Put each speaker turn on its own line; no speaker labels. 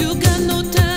You got no time.